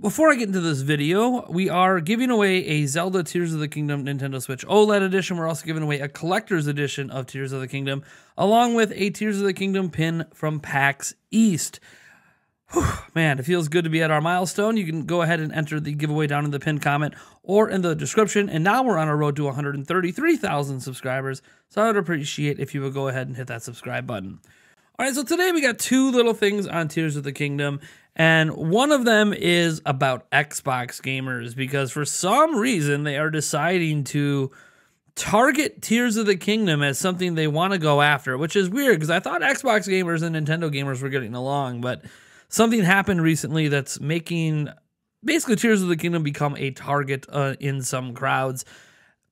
Before I get into this video, we are giving away a Zelda Tears of the Kingdom Nintendo Switch OLED edition. We're also giving away a collector's edition of Tears of the Kingdom, along with a Tears of the Kingdom pin from PAX East. Whew, man, it feels good to be at our milestone. You can go ahead and enter the giveaway down in the pin comment or in the description. And now we're on our road to 133,000 subscribers. So I would appreciate if you would go ahead and hit that subscribe button. All right, so today we got two little things on Tears of the Kingdom. And one of them is about Xbox gamers because for some reason they are deciding to target Tears of the Kingdom as something they want to go after, which is weird because I thought Xbox gamers and Nintendo gamers were getting along, but something happened recently that's making basically Tears of the Kingdom become a target uh, in some crowds.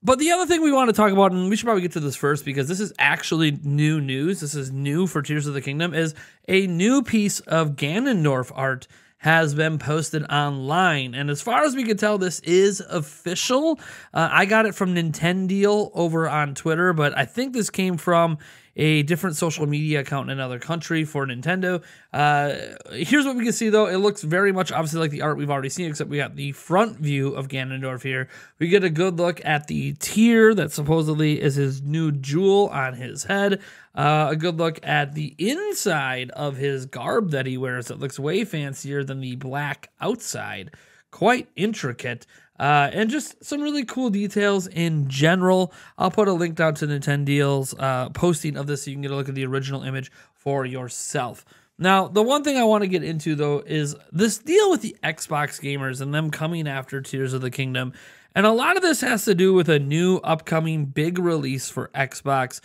But the other thing we want to talk about, and we should probably get to this first because this is actually new news. This is new for Tears of the Kingdom. Is a new piece of Ganondorf art has been posted online, and as far as we can tell, this is official. Uh, I got it from Nintendo over on Twitter, but I think this came from a different social media account in another country for Nintendo. Uh, here's what we can see though. It looks very much obviously like the art we've already seen, except we got the front view of Ganondorf here. We get a good look at the tier that supposedly is his new jewel on his head. Uh, a good look at the inside of his garb that he wears. It looks way fancier than the black outside. Quite intricate. Uh, and just some really cool details in general. I'll put a link down to Nintendo's uh, posting of this so you can get a look at the original image for yourself. Now, the one thing I want to get into though is this deal with the Xbox gamers and them coming after Tears of the Kingdom. And a lot of this has to do with a new upcoming big release for Xbox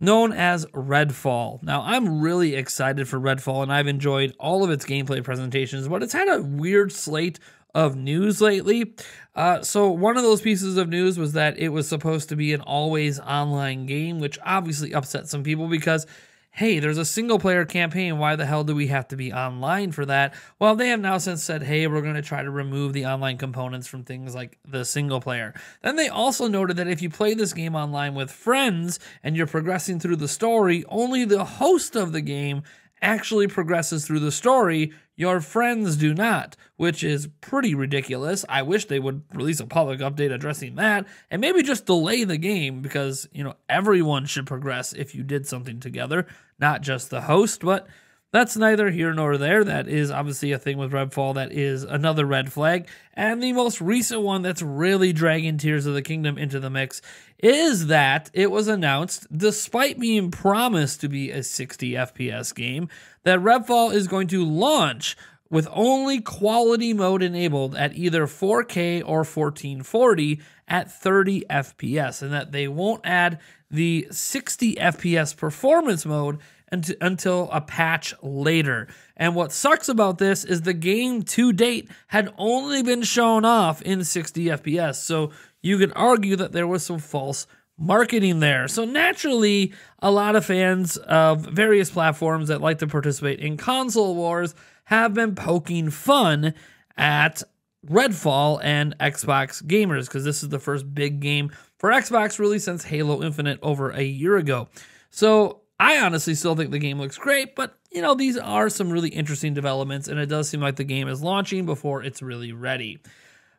known as Redfall. Now, I'm really excited for Redfall and I've enjoyed all of its gameplay presentations, but it's had a weird slate of news lately. Uh, so one of those pieces of news was that it was supposed to be an always online game, which obviously upset some people because hey, there's a single player campaign. Why the hell do we have to be online for that? Well, they have now since said, hey, we're going to try to remove the online components from things like the single player. Then they also noted that if you play this game online with friends and you're progressing through the story, only the host of the game actually progresses through the story. Your friends do not, which is pretty ridiculous. I wish they would release a public update addressing that and maybe just delay the game because, you know, everyone should progress if you did something together, not just the host, but that's neither here nor there. That is obviously a thing with Redfall that is another red flag. And the most recent one that's really dragging Tears of the Kingdom into the mix is that it was announced, despite being promised to be a 60 FPS game, that Redfall is going to launch with only quality mode enabled at either 4K or 1440 at 30 FPS, and that they won't add the 60 FPS performance mode until a patch later. And what sucks about this is the game to date had only been shown off in 60 FPS. So you could argue that there was some false marketing there. So naturally, a lot of fans of various platforms that like to participate in console wars have been poking fun at Redfall and Xbox gamers because this is the first big game for Xbox really since Halo Infinite over a year ago. So I honestly still think the game looks great, but you know, these are some really interesting developments, and it does seem like the game is launching before it's really ready.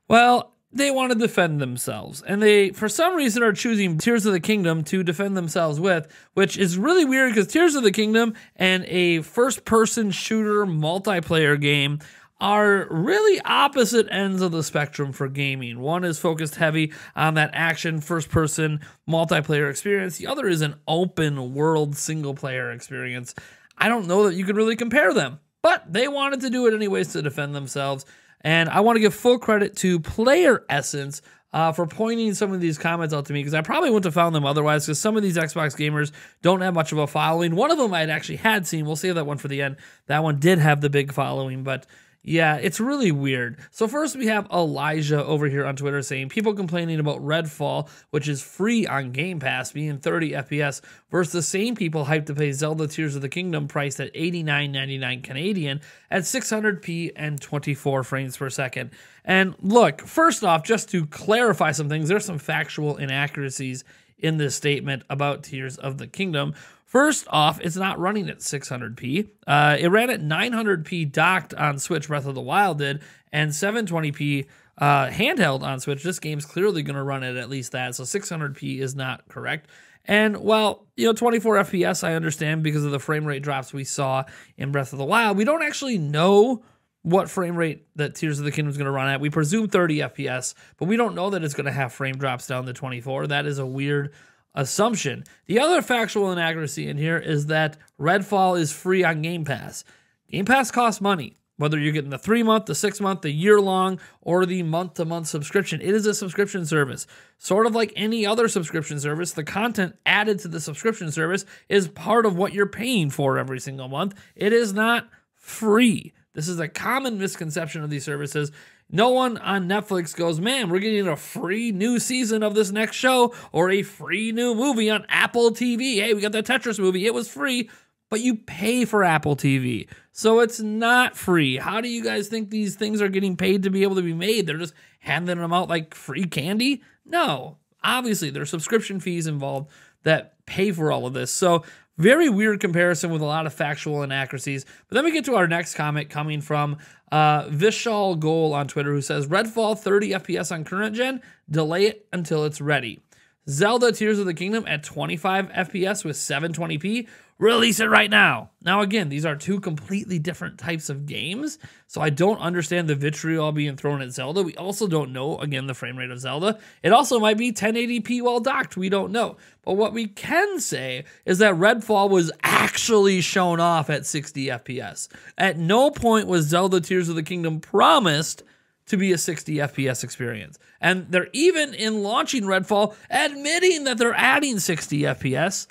Well, they want to defend themselves, and they, for some reason, are choosing Tears of the Kingdom to defend themselves with, which is really weird because Tears of the Kingdom and a first person shooter multiplayer game are really opposite ends of the spectrum for gaming. One is focused heavy on that action first person multiplayer experience, the other is an open world single player experience. I don't know that you can really compare them, but they wanted to do it anyways to defend themselves. And I want to give full credit to Player Essence uh, for pointing some of these comments out to me because I probably wouldn't have found them otherwise because some of these Xbox gamers don't have much of a following. One of them I'd actually had seen. We'll save that one for the end. That one did have the big following, but yeah, it's really weird. So first we have Elijah over here on Twitter saying people complaining about Redfall, which is free on Game Pass, being 30 FPS, versus the same people hyped to pay Zelda Tears of the Kingdom priced at 89.99 Canadian at 600p and 24 frames per second. And look, first off, just to clarify some things, there's some factual inaccuracies in this statement about Tears of the Kingdom. First off, it's not running at 600p. Uh, it ran at 900p docked on Switch Breath of the Wild did, and 720p uh, handheld on Switch, this game's clearly going to run at at least that. So 600p is not correct. And while, you know, 24 FPS, I understand because of the frame rate drops we saw in Breath of the Wild, we don't actually know what frame rate that Tears of the Kingdom is going to run at. We presume 30 FPS, but we don't know that it's going to have frame drops down to 24. That is a weird assumption. The other factual inaccuracy in here is that Redfall is free on Game Pass. Game Pass costs money. Whether you're getting the three month, the six month, the year long, or the month to month subscription, it is a subscription service. Sort of like any other subscription service, the content added to the subscription service is part of what you're paying for every single month. It is not free. This is a common misconception of these services. No one on Netflix goes, man, we're getting a free new season of this next show or a free new movie on Apple TV. Hey, we got the Tetris movie. It was free but you pay for Apple TV. So it's not free. How do you guys think these things are getting paid to be able to be made? They're just handing them out like free candy? No. Obviously, there's subscription fees involved that pay for all of this. So, very weird comparison with a lot of factual inaccuracies. But then we get to our next comment coming from uh, Vishal Goal on Twitter, who says Redfall 30 FPS on current gen, delay it until it's ready. Zelda Tears of the Kingdom at 25 FPS with 720p release it right now. Now, again, these are two completely different types of games, so I don't understand the vitriol being thrown at Zelda. We also don't know, again, the frame rate of Zelda. It also might be 1080p while docked. We don't know. But what we can say is that Redfall was actually shown off at 60 FPS. At no point was Zelda Tears of the Kingdom promised to be a 60 FPS experience. And they're even in launching Redfall admitting that they're adding 60 FPS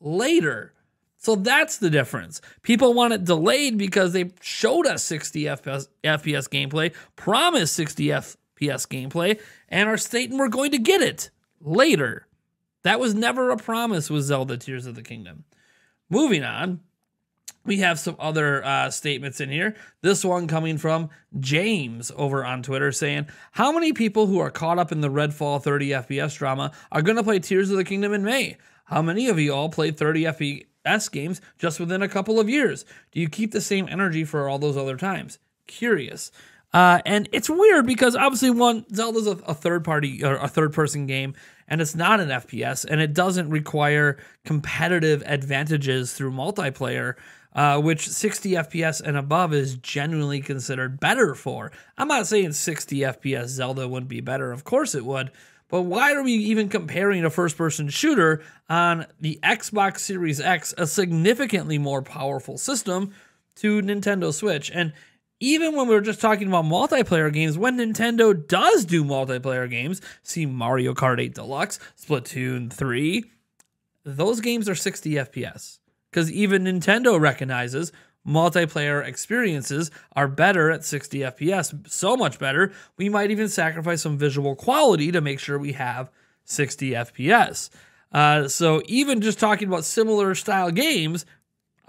later. So that's the difference. People want it delayed because they showed us 60 FPS, FPS gameplay, promised 60 FPS gameplay, and are stating we're going to get it later. That was never a promise with Zelda Tears of the Kingdom. Moving on, we have some other uh, statements in here. This one coming from James over on Twitter saying, How many people who are caught up in the Redfall 30 FPS drama are going to play Tears of the Kingdom in May? How many of you all played 30 FPS S games just within a couple of years? Do you keep the same energy for all those other times? Curious. Uh, and it's weird because obviously one Zelda's a, a third party or a third person game, and it's not an FPS, and it doesn't require competitive advantages through multiplayer. Uh, which 60 FPS and above is genuinely considered better for. I'm not saying 60 FPS Zelda would be better, of course it would, but why are we even comparing a first person shooter on the Xbox Series X, a significantly more powerful system, to Nintendo Switch? And even when we are just talking about multiplayer games, when Nintendo does do multiplayer games, see Mario Kart 8 Deluxe, Splatoon 3, those games are 60 FPS. Because even Nintendo recognizes multiplayer experiences are better at 60 FPS, so much better, we might even sacrifice some visual quality to make sure we have 60 FPS. Uh, so even just talking about similar style games,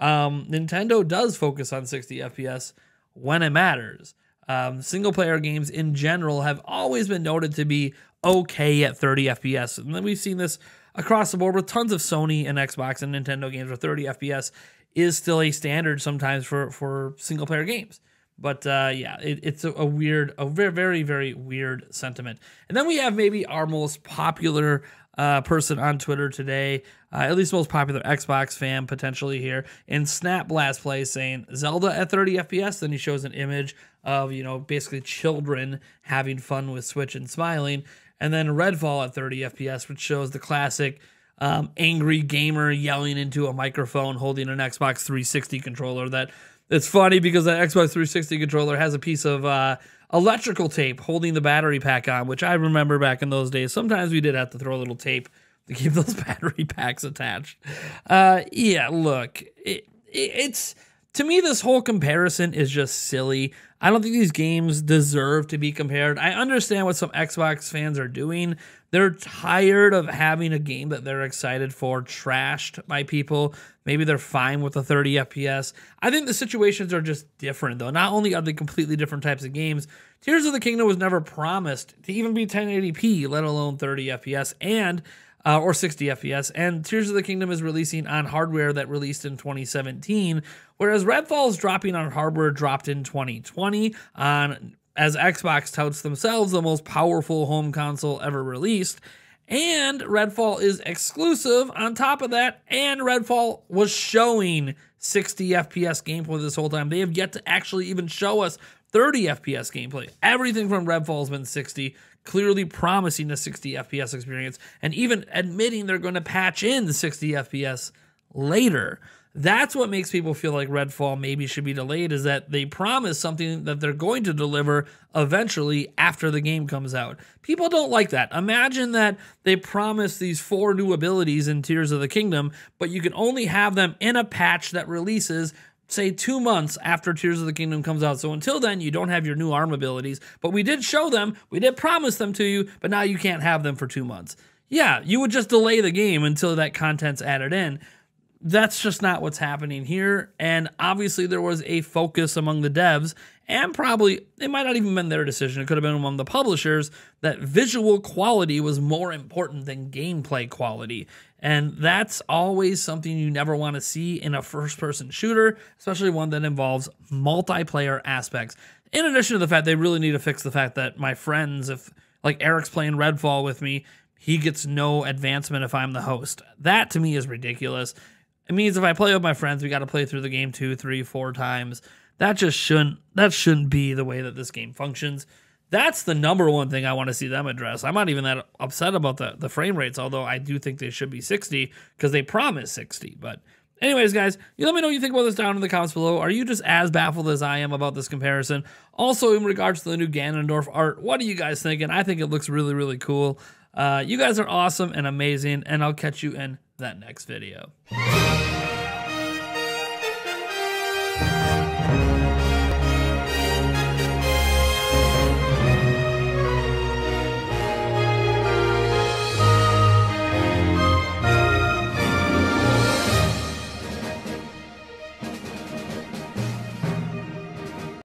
um, Nintendo does focus on 60 FPS when it matters. Um, single player games in general have always been noted to be okay at 30 FPS. And then we've seen this across the board with tons of Sony and Xbox and Nintendo games where 30 FPS is still a standard sometimes for for single player games. But uh, yeah, it, it's a, a, weird, a very, very, very weird sentiment. And then we have maybe our most popular uh, person on Twitter today, uh, at least most popular Xbox fan potentially here, in Snap Blast Play saying Zelda at 30 FPS. Then he shows an image of, you know, basically children having fun with Switch and smiling. And then Redfall at 30 FPS, which shows the classic um, angry gamer yelling into a microphone holding an Xbox 360 controller. That it's funny because that Xbox 360 controller has a piece of uh, electrical tape holding the battery pack on, which I remember back in those days. Sometimes we did have to throw a little tape to keep those battery packs attached. Uh, yeah, look, it, it, it's to me this whole comparison is just silly. I don't think these games deserve to be compared. I understand what some Xbox fans are doing. They're tired of having a game that they're excited for trashed by people. Maybe they're fine with the 30 FPS. I think the situations are just different, though. Not only are they completely different types of games, Tears of the Kingdom was never promised to even be 1080p, let alone 30 FPS, and uh, or 60 FPS. And Tears of the Kingdom is releasing on hardware that released in 2017, whereas Redfall's dropping on hardware dropped in 2020 on as Xbox touts themselves the most powerful home console ever released. And Redfall is exclusive on top of that. And Redfall was showing 60 FPS gameplay this whole time. They have yet to actually even show us 30 FPS gameplay. Everything from Redfall has been 60, clearly promising a 60 FPS experience, and even admitting they're going to patch in the 60 FPS later. That's what makes people feel like Redfall maybe should be delayed is that they promise something that they're going to deliver eventually after the game comes out. People don't like that. Imagine that they promise these four new abilities in Tears of the Kingdom, but you can only have them in a patch that releases say two months after Tears of the Kingdom comes out. So until then, you don't have your new arm abilities, but we did show them, we did promise them to you, but now you can't have them for two months. Yeah, you would just delay the game until that content's added in that's just not what's happening here. And obviously, there was a focus among the devs, and probably it might not even been their decision. It could have been among the publishers that visual quality was more important than gameplay quality. And that's always something you never want to see in a first person shooter, especially one that involves multiplayer aspects. In addition to the fact they really need to fix the fact that my friends, if like Eric's playing Redfall with me, he gets no advancement if I'm the host. That to me is ridiculous. It means if I play with my friends, we got to play through the game two, three, four times. That just shouldn't that shouldn't be the way that this game functions. That's the number one thing I want to see them address. I'm not even that upset about the, the frame rates, although I do think they should be 60 because they promise 60. But anyways, guys, you let me know what you think about this down in the comments below. Are you just as baffled as I am about this comparison? Also, in regards to the new Ganondorf art, what are you guys thinking? I think it looks really, really cool. Uh, you guys are awesome and amazing, and I'll catch you in that next video.